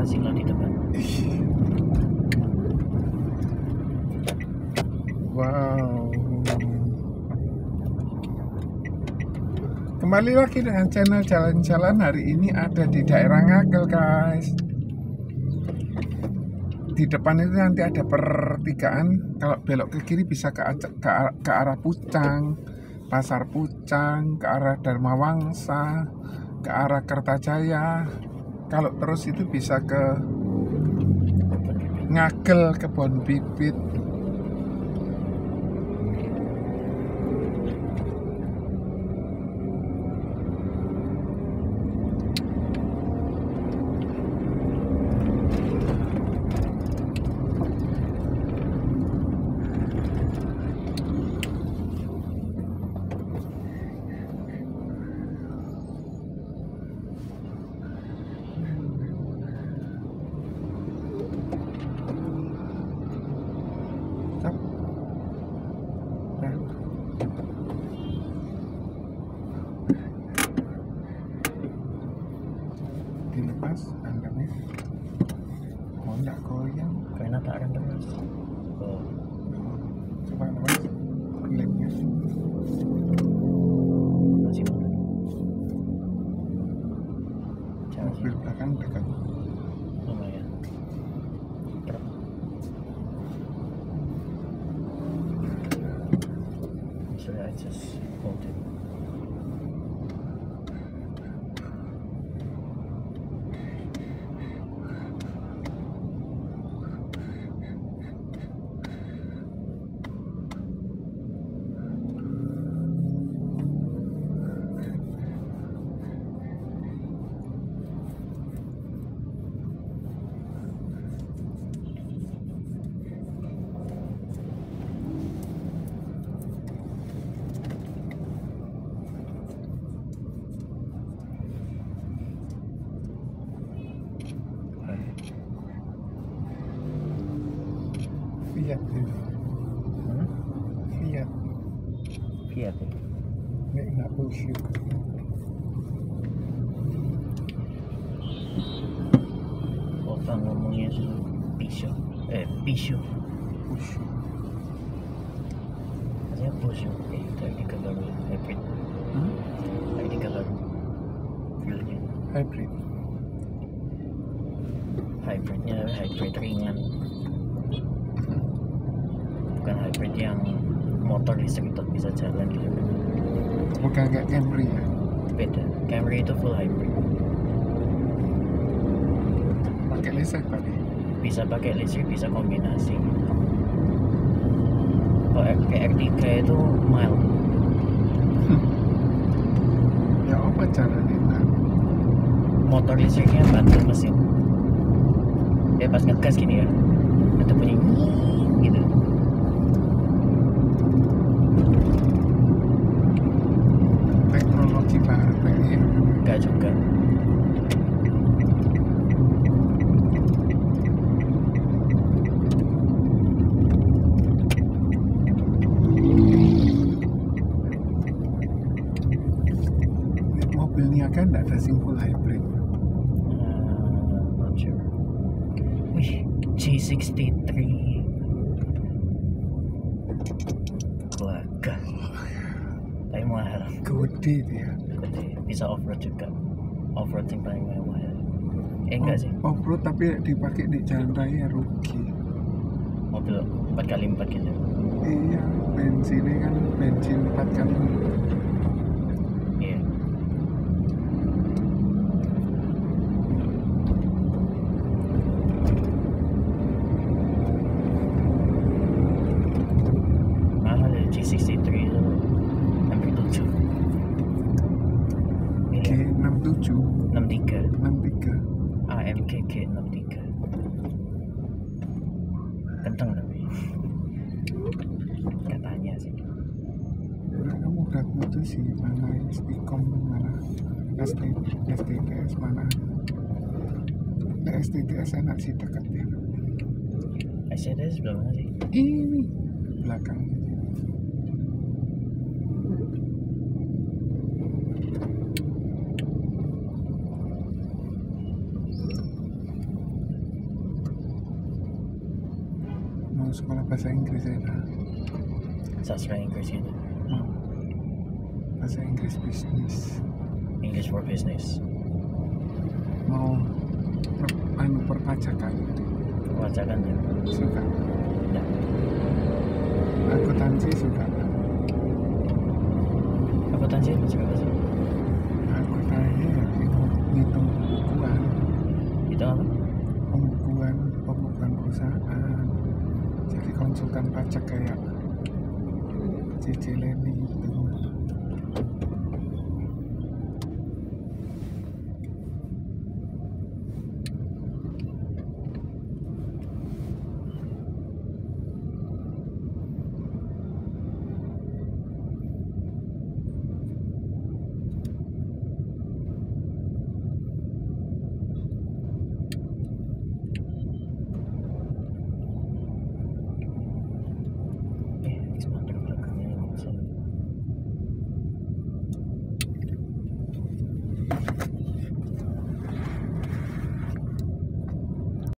lah di depan. Wow. Kembali lagi dengan channel jalan-jalan hari ini ada di daerah Ngagel guys. Di depan itu nanti ada pertigaan. Kalau belok ke kiri bisa ke, ke, ke arah Pucang, Pasar Pucang, ke arah Dharma Wangsa, ke arah Kertajaya. Kalau terus itu bisa ke Ngagel Kebon Bibit. Stop. Nah. Dilepas andamnya. Oh, enggak goyang. karena tak mas oh Coba lepas lemnya. masih jangan Mobil belakang dekat. lumayan Truk. so I just hold it Fiat ini. hmm? Fiat. Fiat ya Ini enggak bullshit. Opa ngomongnya pisau eh pisau Bullshit. Maksudnya pisau eh ID baru hybrid Hmm? ID baru fuelnya Hybrid. hybridnya hybrid ringan bukan hybrid yang motor listrik tetap bisa jalan gitu. Bukan kayak Camry ya. beda. Camry itu full hybrid. Pakai listrik tadi. bisa pakai listrik bisa kombinasi. Kalau kayak R3 itu mild Ya apa caranya? Nah, motor listriknya bantu mesin. Dia pas ngegas gini ya. Ada bunyi gitu teknologi baru kayaknya. enggak juga Ada simpul hybrid. Uh, not sure. Wih, G63 Wagah Tapi mahal Gede dia. Gede. Bisa off-road juga Off-road yang paling mahal Eh enggak sih Off road tapi dipakai di jalan raya rugi. Mobil 4x4 gitu Iya, bensinnya kan bensin 4 kali Iya Mahal ya G63 itu Hampir 7 G Iya 67 63 63 AMG G63 Kenceng tapi Katanya sih. Kamu udah putus sih mana Istiqom mana ST, STTS mana Nah, STTS enak sih dekat ya SCD sebelah mana sih? ini belakang mau sekolah bahasa Inggris ya Pak? sastra Inggris gitu mau bahasa Inggris bisnis English for business. Mau per, anu perpajakan. Wajakan ya? Suka? Enggak. akuntansi suka akuntansi masuk apa sih? Akuntansi ya ngitung ngitung pembukuan. Itu apa? Pembukuan pembukuan perusahaan konsultan pajak kayak CC Leni